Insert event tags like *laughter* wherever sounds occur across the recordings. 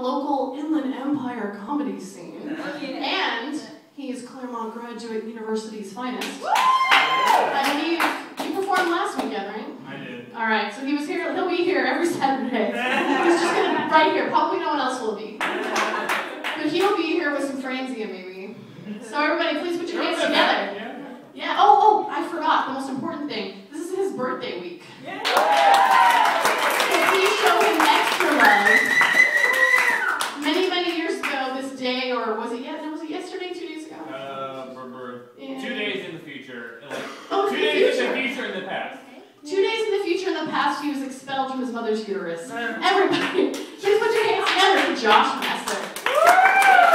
local Inland Empire comedy scene. And he is Claremont Graduate University's finest. I believe you performed last weekend, right? I did. All right, so he was here. He'll be here every Saturday. He's just gonna be right here. Probably no one else will be. But he'll be here with some Franzia, maybe. So everybody, please put your hands together. Yeah. Yeah. Oh, oh, I forgot the most important thing. This is his birthday week. So please show him extra love. Many, many years ago, this day, or was it yet? No, was it yesterday? Two days ago? Uh, for, for Yeah. two days in the future. Like, Oh, two in the days in the future in the past. Two days in the future, in the past, he was expelled from his mother's uterus. Everybody, *laughs* please put your hands together for Josh Messer.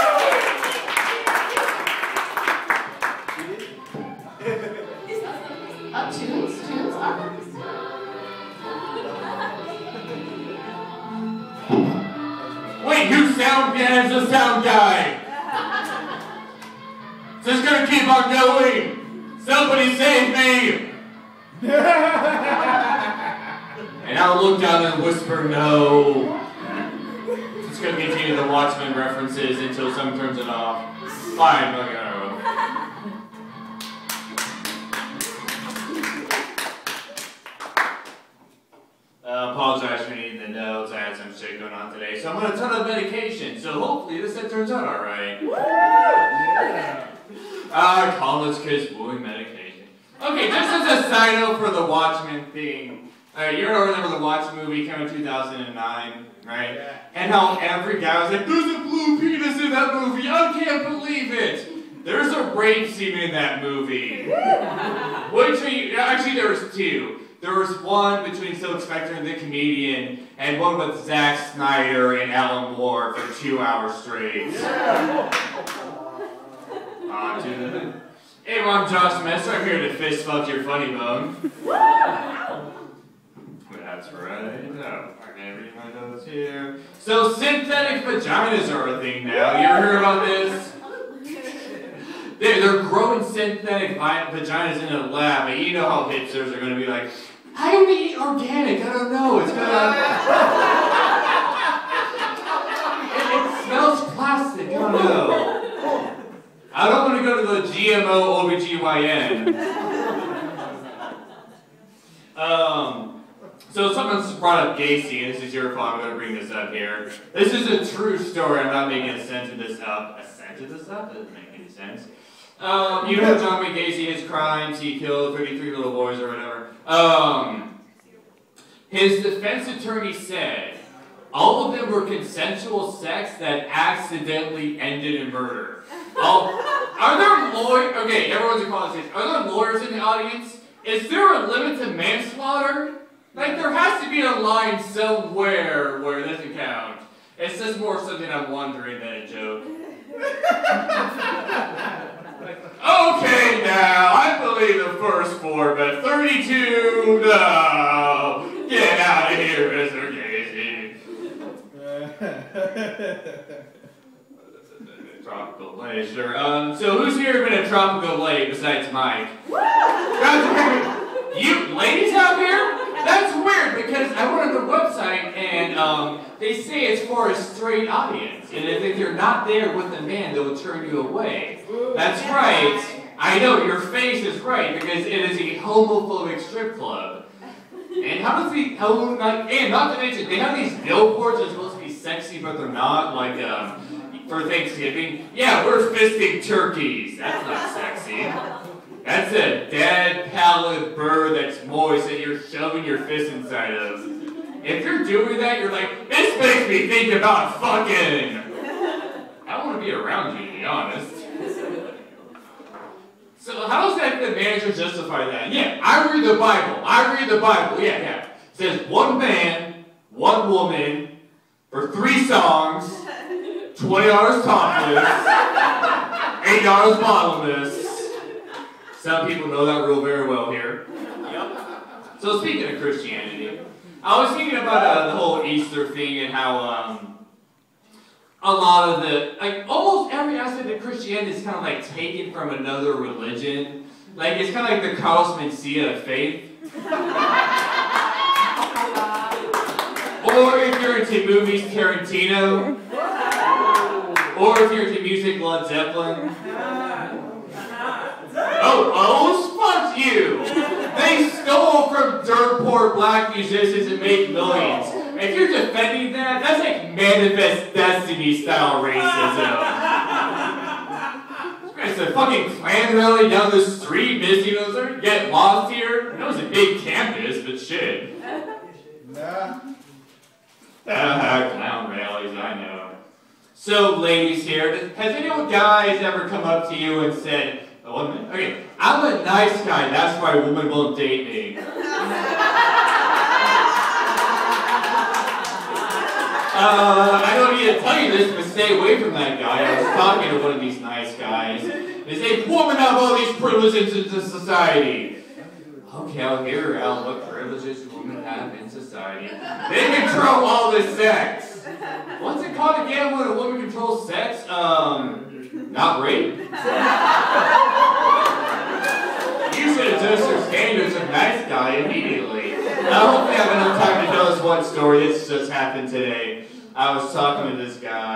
Up tunes, tunes, up. Wait, who sound yeah, is the sound guy? Just gonna keep on going. Somebody save me! *laughs* and I'll look down and whisper no. Just gonna continue the Watchmen references until someone turns it off. Fine, okay, I don't know. Uh, apologize for needing the notes. I had some shit going on today, so I'm on a ton of medication. So hopefully this set turns out all right. Ah, college kids wooing medication. Okay, just as a side note for the Watchmen thing, uh, you remember the Watch movie came in 2009, right? Yeah. And how every guy was like, "There's a blue penis in that movie. I can't believe it." There's a rape scene in that movie. *laughs* Which you? Actually, there was two. There was one between Silk Spectre and the comedian, and one with Zack Snyder and Alan Moore for two hours straight. *laughs* On to the. Hey, I'm Josh Messer. I'm here to fist fuck your funny bone. That's right. No, I can't read my notes here. So synthetic vaginas are a thing now. You ever heard about this? They're, they're growing synthetic vaginas in a lab, and you know how hipsters are going to be like, how do we eat organic? I don't know. It's gonna. it, it smells plastic. I don't know. I don't want to go to the GMO OBGYN. Um, so someone's brought up Gacy, and this is your fault. I'm going to bring this up here. This is a true story. I'm not making a sense of this up. A sense of this up? Doesn't make any sense. Um, you know John Wayne Gacy, his crimes, he killed 33 little boys or whatever. Um, his defense attorney said all of them were consensual sex that accidentally ended in murder. All, are there lawyers? Okay, everyone's a politician. Are there lawyers in the audience? Is there a limit to manslaughter? Like there has to be a line somewhere where it doesn't count. It's just more something I'm wondering than a joke. *laughs* Okay, now, I believe the first four, but 32, no! Get out of here, Mr. Gacy! *laughs* tropical lei, sure. Um, so who's here been at Tropical Lei besides Mike? *laughs* You ladies out here? That's weird because I went on the website and um, they say it's for a straight audience. And if, if you're not there with a man, they will turn you away. That's right. I know, your face is right because it is a homophobic strip club. And how does the how like and not to mention they have these billboards that are supposed to be sexy but they're not like um for Thanksgiving. Yeah, we're fisting turkeys. That's not sexy. That's a dead pallid bird that's moist that you're shoving your fist inside of. If you're doing that, you're like, this makes me think about fucking. I want to be around you, to be honest. So how does that the manager justify that? Yeah, I read the Bible. I read the Bible. Yeah, yeah. It says one man, one woman, for three songs, twenty dollars topless, eight dollars bottomless. Some people know that rule very well here. Yep. So speaking of Christianity, I was thinking about uh, the whole Easter thing and how um, a lot of the, like almost every aspect of Christianity is kind of like taken from another religion. Like it's kind of like the Carlos Mencia of faith. or if you're into movies, Tarantino. Or if you're into music, Led Zeppelin. Oh, oh, fuck you! They stole from dirt poor black musicians and made millions. If you're defending that, that's like manifest destiny style racism. It's a fucking Klan rally down the street, Miss, you know, sir. Get lost here. That was a big campus, but shit. *laughs* Nah. Ah, clown rallies, I know. So, ladies here, has any of guys ever come up to you and said, a woman? Okay, I'm a nice guy, that's why a woman won't date me. *laughs* Uh, I don't need to tell you this, but stay away from that guy. I was talking to one of these nice guys. They say, woman have all these privileges in society. Okay, I'll hear her out what privileges women have in society. They control all the sex. What's it called again when a woman controls sex? Um, not rape? you should adjust your standards of nice guy immediately. I hope we have enough time to tell us one story. This just happened today. I was talking to this guy.